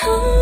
home.